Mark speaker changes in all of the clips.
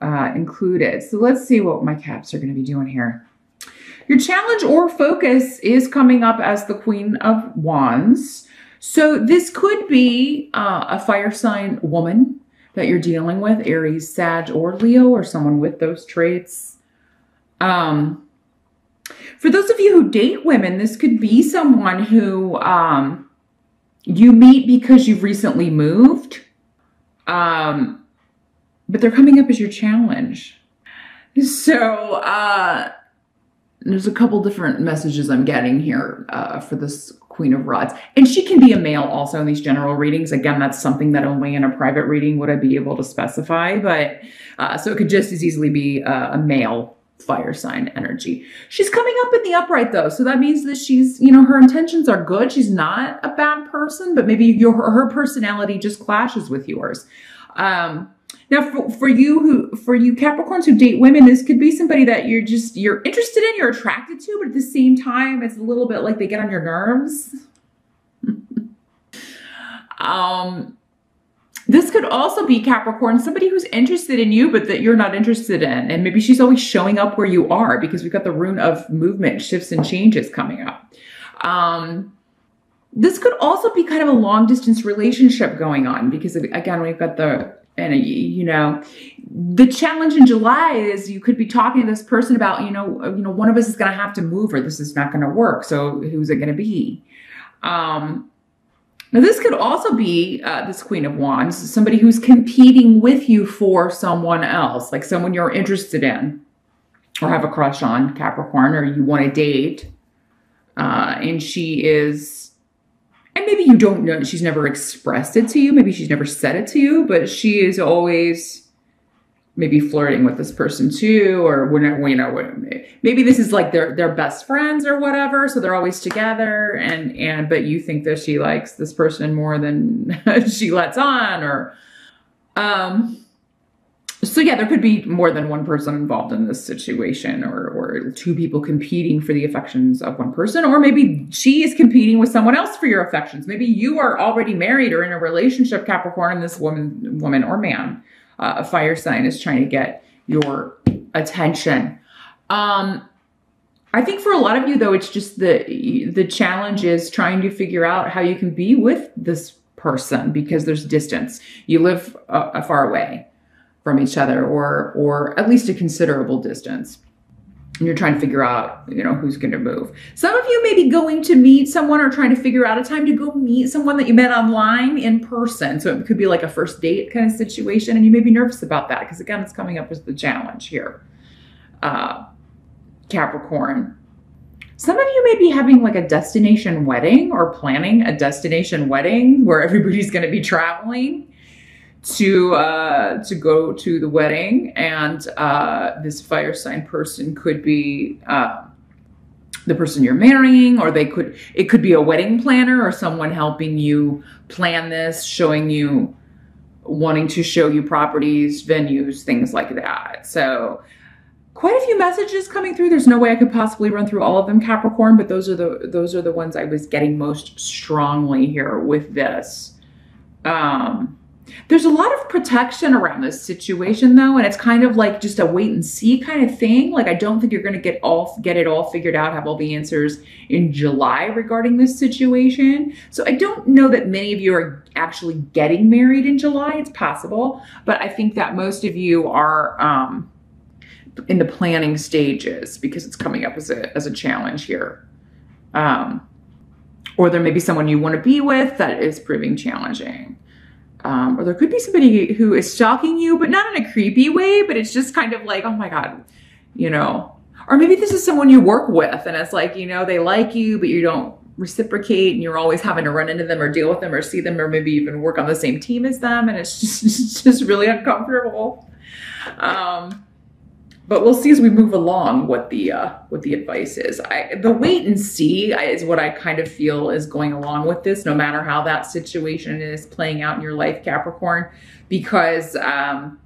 Speaker 1: uh, included. So let's see what my caps are going to be doing here. Your challenge or focus is coming up as the Queen of Wands. So this could be uh, a fire sign woman that you're dealing with, Aries, Sag, or Leo, or someone with those traits. Um, for those of you who date women, this could be someone who um, you meet because you've recently moved, um, but they're coming up as your challenge. So, uh, there's a couple different messages I'm getting here uh, for this Queen of Rods. And she can be a male also in these general readings. Again, that's something that only in a private reading would I be able to specify. But uh, so it could just as easily be uh, a male fire sign energy. She's coming up in the upright though. So that means that she's, you know, her intentions are good. She's not a bad person, but maybe your her personality just clashes with yours. Um, now, for, for you who, for you Capricorns who date women, this could be somebody that you're just, you're interested in, you're attracted to, but at the same time, it's a little bit like they get on your nerves. um, this could also be Capricorn, somebody who's interested in you, but that you're not interested in. And maybe she's always showing up where you are because we've got the rune of movement, shifts, and changes coming up. Um, this could also be kind of a long distance relationship going on because, again, we've got the and you know the challenge in july is you could be talking to this person about you know you know one of us is going to have to move or this is not going to work so who's it going to be? Um now this could also be uh, this queen of wands somebody who's competing with you for someone else like someone you're interested in or have a crush on capricorn or you want to date uh, and she is and maybe you don't know, she's never expressed it to you, maybe she's never said it to you, but she is always maybe flirting with this person too, or whenever, you know, maybe this is like their, their best friends or whatever. So they're always together and, and, but you think that she likes this person more than she lets on or, um, so yeah, there could be more than one person involved in this situation or, or two people competing for the affections of one person, or maybe she is competing with someone else for your affections. Maybe you are already married or in a relationship, Capricorn, and this woman, woman or man, uh, a fire sign is trying to get your attention. Um, I think for a lot of you though, it's just the, the challenge is trying to figure out how you can be with this person because there's distance. You live uh, far away from each other or or at least a considerable distance. And you're trying to figure out you know who's going to move. Some of you may be going to meet someone or trying to figure out a time to go meet someone that you met online in person. So it could be like a first date kind of situation and you may be nervous about that because again it's coming up as the challenge here. Uh, capricorn. Some of you may be having like a destination wedding or planning a destination wedding where everybody's going to be traveling to uh, to go to the wedding, and uh, this fire sign person could be uh, the person you're marrying, or they could it could be a wedding planner or someone helping you plan this, showing you wanting to show you properties, venues, things like that. So quite a few messages coming through. There's no way I could possibly run through all of them, Capricorn, but those are the those are the ones I was getting most strongly here with this. Um, there's a lot of protection around this situation though, and it's kind of like just a wait and see kind of thing. Like I don't think you're going to get all get it all figured out, have all the answers in July regarding this situation. So I don't know that many of you are actually getting married in July. It's possible, but I think that most of you are um, in the planning stages because it's coming up as a as a challenge here. Um, or there may be someone you want to be with that is proving challenging. Um, or there could be somebody who is stalking you, but not in a creepy way, but it's just kind of like, oh my God, you know. Or maybe this is someone you work with and it's like, you know, they like you, but you don't reciprocate and you're always having to run into them or deal with them or see them or maybe even work on the same team as them. And it's just, just really uncomfortable. Um, but we'll see as we move along what the uh, what the advice is. I, the wait and see is what I kind of feel is going along with this, no matter how that situation is playing out in your life, Capricorn, because um,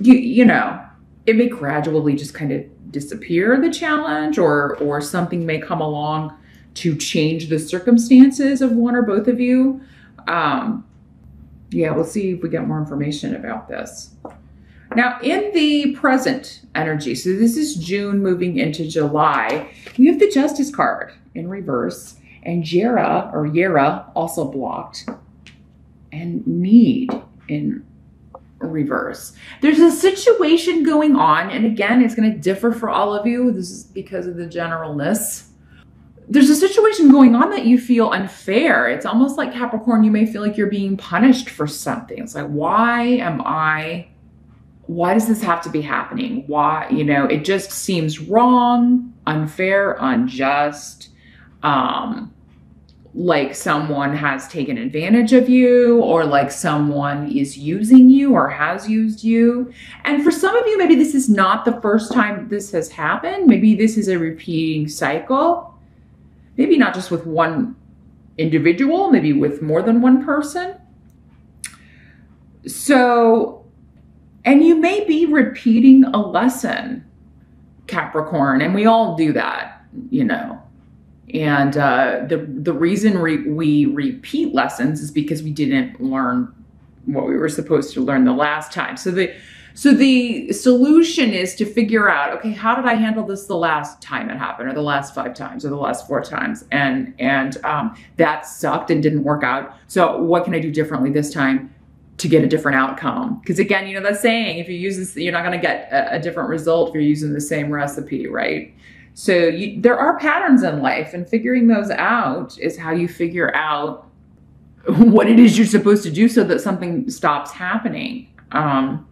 Speaker 1: you you know it may gradually just kind of disappear the challenge, or or something may come along to change the circumstances of one or both of you. Um, yeah, we'll see if we get more information about this. Now, in the present energy, so this is June moving into July, we have the Justice card in reverse, and Jera or Yera also blocked, and Need in reverse. There's a situation going on, and again, it's going to differ for all of you. This is because of the generalness. There's a situation going on that you feel unfair. It's almost like Capricorn, you may feel like you're being punished for something. It's like, why am I why does this have to be happening? Why, you know, it just seems wrong, unfair, unjust. Um, like someone has taken advantage of you, or like someone is using you or has used you. And for some of you, maybe this is not the first time this has happened. Maybe this is a repeating cycle. Maybe not just with one individual, maybe with more than one person. So, and you may be repeating a lesson, Capricorn, and we all do that, you know. And uh, the the reason re- we repeat lessons is because we didn't learn what we were supposed to learn the last time. So the so the solution is to figure out, okay, how did I handle this the last time it happened, or the last five times, or the last four times, and and um, that sucked and didn't work out. So what can I do differently this time? To get a different outcome. Because again, you know that saying, if you use this, you're not going to get a, a, different result if you're using the same recipe, right? So you, there are patterns in life, and figuring those out is how you figure out what it is you're supposed to do so that something stops happening. Um,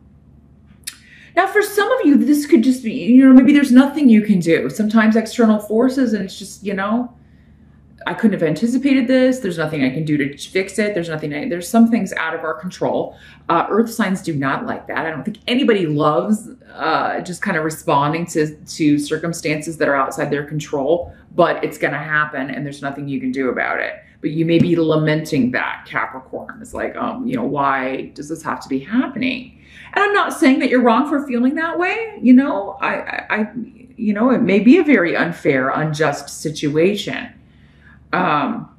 Speaker 1: now, for some of you, this could just be, you know, maybe there's nothing you can do. Sometimes external forces, and it's just, you know, I couldn't have anticipated this. There's nothing I can do to fix it. There's nothing, I, there's some things out of our control. Uh, earth signs do not like that. I don't think anybody loves uh, just kind of responding to, to circumstances that are outside their control, but it's going to happen and there's nothing you can do about it. But you may be lamenting that, Capricorn. It's like, um, you know, why does this have to be happening? And I'm not saying that you're wrong for feeling that way. You know, I, I, you know, it may be a very unfair, unjust situation um,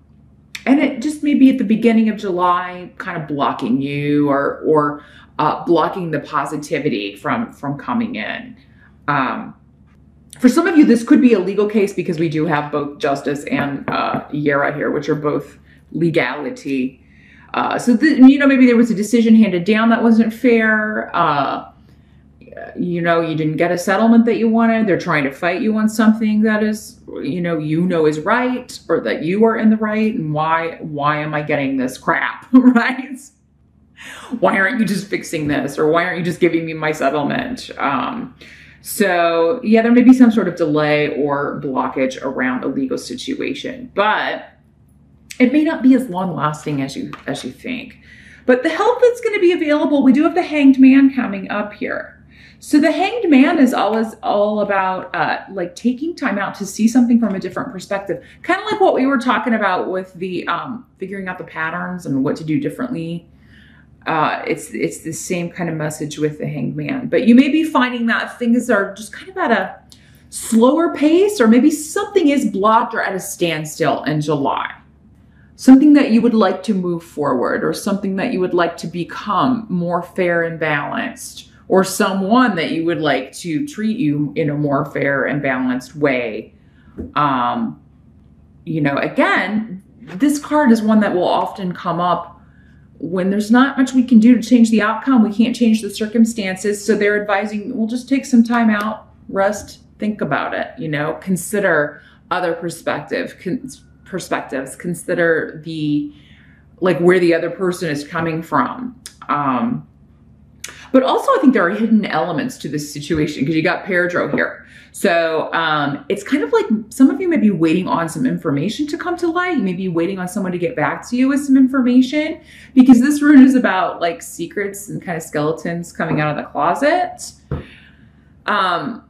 Speaker 1: and it just may be at the beginning of July, kind of blocking you or or uh, blocking the positivity from from coming in. Um, for some of you, this could be a legal case because we do have both justice and uh, Yera here, which are both legality. Uh, so the, you know maybe there was a decision handed down that wasn't fair. Uh, you know you didn't get a settlement that you wanted. They're trying to fight you on something that is you know you know is right or that you are in the right. And why why am i getting this crap? Right? Why aren't you just fixing this? Or why aren't you just giving me my settlement? Um, so yeah there may be some sort of delay or blockage around a legal situation but it may not be as long lasting as you as you think. But the help that's going to be available we do have the hanged man coming up here so the hanged man is always all about uh, like taking time out to see something from a different perspective, kind of like what we were talking about with the um, figuring out the patterns and what to do differently. Uh, it's it's the same kind of message with the hanged man, but you may be finding that things are just kind of at a slower pace, or maybe something is blocked or at a standstill in July. Something that you would like to move forward, or something that you would like to become more fair and balanced or someone that you would like to treat you in a more fair and balanced way. Um, you know, again, this card is one that will often come up when there's not much we can do to change the outcome. We can't change the circumstances. So they're advising, we'll just take some time out, rest, think about it, you know, consider other perspective, con- perspectives, consider the, like where the other person is coming from. Um, but also, I think there are hidden elements to this situation because you got Perthro here. So um, it's kind of like some of you may be waiting on some information to come to light. You may be waiting on someone to get back to you with some information because this rune is about like secrets and kind of skeletons coming out of the closet. Um,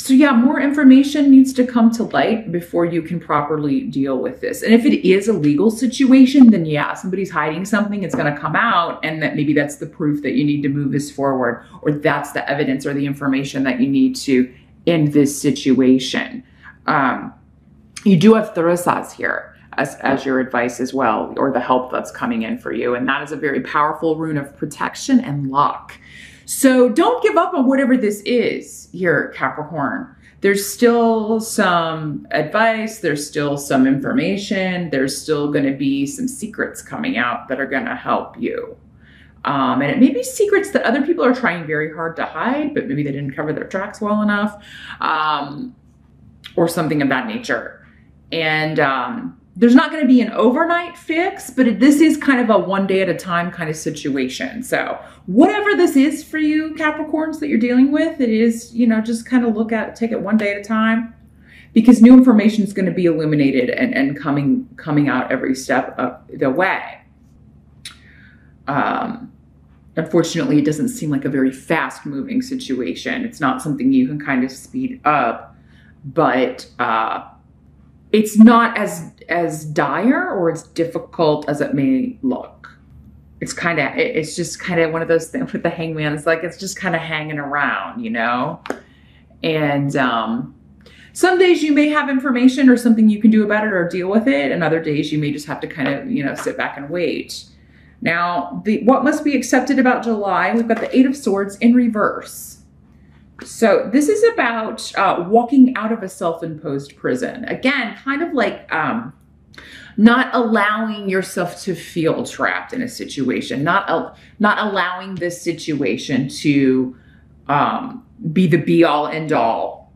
Speaker 1: so yeah, more information needs to come to light before you can properly deal with this. And if it is a legal situation, then yeah, somebody's hiding something, it's going to come out and that maybe that's the proof that you need to move this forward or that's the evidence or the information that you need to end this situation. Um, you do have Thurisaz here as, as your advice as well, or the help that's coming in for you. And that is a very powerful rune of protection and luck. So don't give up on whatever this is here, at Capricorn. There's still some advice, there's still some information, there's still going to be some secrets coming out that are going to help you. Um, and it may be secrets that other people are trying very hard to hide, but maybe they didn't cover their tracks well enough, um, or something of that nature. And um, there's not going to be an overnight fix, but this is kind of a one day at a time kind of situation. So, whatever this is for you, Capricorns, that you're dealing with, it is, you know, just kind of look at it, take it one day at a time because new information is going to be illuminated and, and coming coming out every step of the way. Um, unfortunately, it doesn't seem like a very fast moving situation. It's not something you can kind of speed up, but uh, it's not as as dire or as difficult as it may look. It's kind of it's just kind of one of those things with the hangman. It's like it's just kind of hanging around, you know. And um, some days you may have information or something you can do about it or deal with it, and other days you may just have to kind of you know sit back and wait. Now, the what must be accepted about July? We've got the Eight of Swords in reverse. So this is about uh, walking out of a self-imposed prison. Again, kind of like um, not allowing yourself to feel trapped in a situation, not not allowing this situation to um, be the be all end all.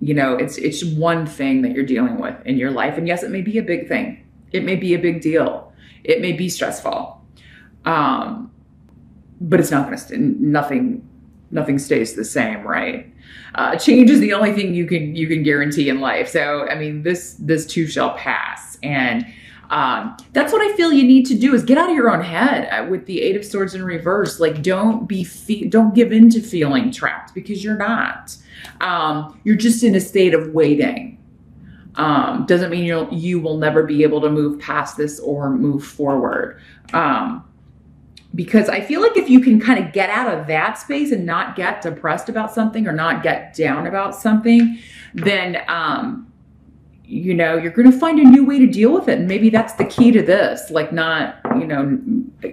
Speaker 1: You know, it's it's one thing that you're dealing with in your life, and yes, it may be a big thing. It may be a big deal. It may be stressful, um, but it's not going to. Nothing nothing stays the same, right? Uh, change is the only thing you can you can guarantee in life. So I mean, this this too shall pass, and um, that's what I feel you need to do is get out of your own head uh, with the Eight of Swords in reverse. Like, don't be fe- don't give in to feeling trapped because you're not. Um, you're just in a state of waiting. Um, doesn't mean you'll you will never be able to move past this or move forward. Um, because I feel like if you can kind of get out of that space and not get depressed about something or not get down about something, then um, you know you're going to find a new way to deal with it, and maybe that's the key to this. Like not you know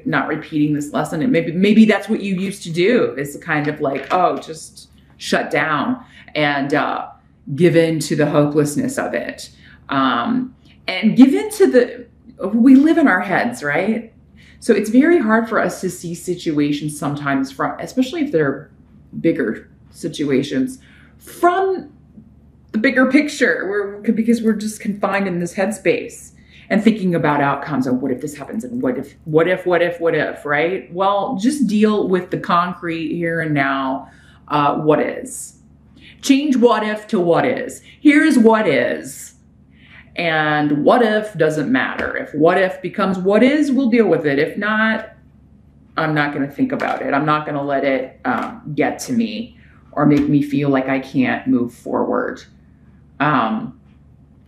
Speaker 1: not repeating this lesson, and maybe maybe that's what you used to do is kind of like oh just shut down and uh, give in to the hopelessness of it, um, and give in to the we live in our heads, right? So it's very hard for us to see situations sometimes from, especially if they're bigger situations, from the bigger picture. We're because we're just confined in this headspace and thinking about outcomes and what if this happens and what if what if what if what if right? Well just deal with the concrete here and now uh, what is. Change what if to what is. Here's what is and what if doesn't matter. If what if becomes what is, we'll deal with it. If not, I'm not going to think about it. I'm not going to let it um, get to me or make me feel like I can't move forward. Um,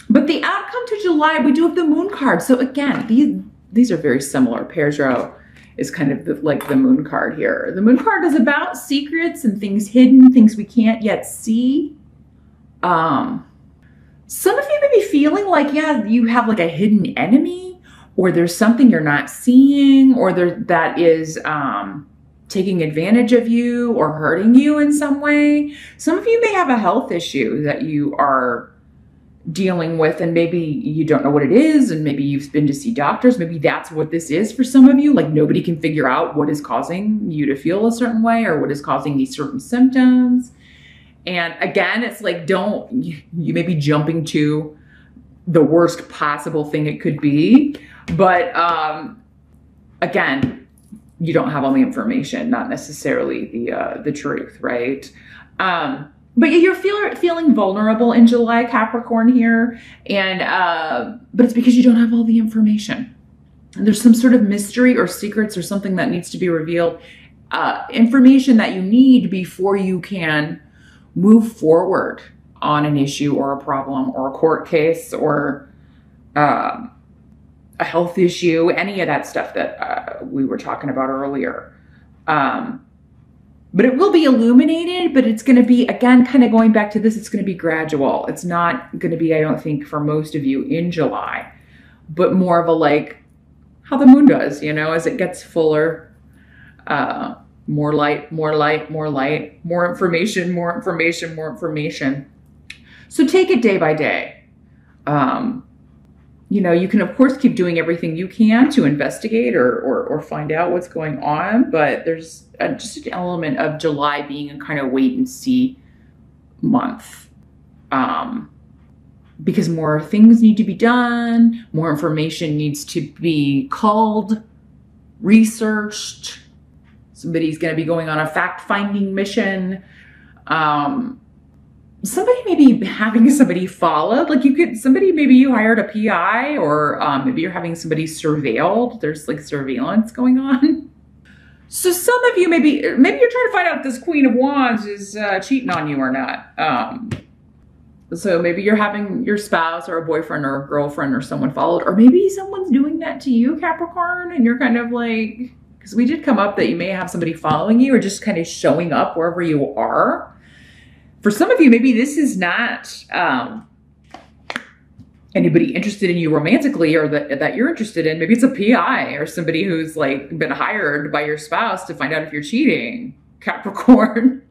Speaker 1: but the outcome to July, we do have the moon card. So again, these these are very similar. Perthro is kind of the, like the moon card here. The moon card is about secrets and things hidden, things we can't yet see. Um, some of you may be feeling like, yeah, you have like a hidden enemy, or there's something you're not seeing, or there that is um, taking advantage of you or hurting you in some way. Some of you may have a health issue that you are dealing with and maybe you don't know what it is and maybe you've been to see doctors. Maybe that's what this is for some of you. Like nobody can figure out what is causing you to feel a certain way or what is causing these certain symptoms and again, it's like, don't, you may be jumping to the worst possible thing it could be. But um, again, you don't have all the information, not necessarily the uh, the truth, right? Um, but you're feel, feeling vulnerable in July, Capricorn here, and uh, but it's because you don't have all the information. And there's some sort of mystery or secrets or something that needs to be revealed, uh, information that you need before you can move forward on an issue or a problem or a court case or uh, a health issue, any of that stuff that uh, we were talking about earlier. Um, but it will be illuminated, but it's going to be, again, kind of going back to this, it's going to be gradual. It's not going to be, I don't think, for most of you in July, but more of a like how the moon does, you know, as it gets fuller. Uh, more light, more light, more light, more information, more information, more information. So take it day by day. Um, you know, you can of course keep doing everything you can to investigate or or, or find out what's going on, but there's a, just an element of July being a kind of wait and see month. Um, because more things need to be done, more information needs to be called, researched. Somebody's going to be going on a fact finding mission. Um, somebody maybe having somebody followed like you could somebody maybe you hired a pi or um, maybe you're having somebody surveilled. There's like surveillance going on. So some of you maybe maybe you're trying to find out if this queen of wands is uh, cheating on you or not. Um, so maybe you're having your spouse or a boyfriend or a girlfriend or someone followed or maybe someone's doing that to you capricorn and you're kind of like because we did come up that you may have somebody following you or just kind of showing up wherever you are for some of you, maybe this is not um, anybody interested in you romantically or that, that you're interested in. Maybe it's a PI or somebody who's like been hired by your spouse to find out if you're cheating. Capricorn.